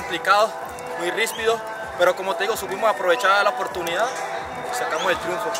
complicado, muy ríspido, pero como te digo, supimos aprovechar la oportunidad y sacamos el triunfo.